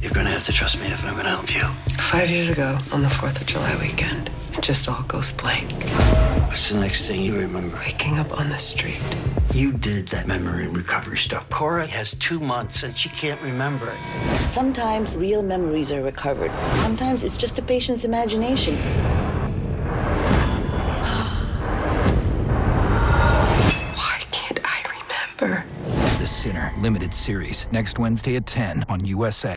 You're gonna have to trust me if I'm gonna help you. Five years ago, on the 4th of July weekend, it just all goes blank. What's the next thing you remember? Waking up on the street. You did that memory recovery stuff. Cora has two months and she can't remember it. Sometimes real memories are recovered. Sometimes it's just a patient's imagination. Why can't I remember? The Sinner limited series next Wednesday at 10 on USA.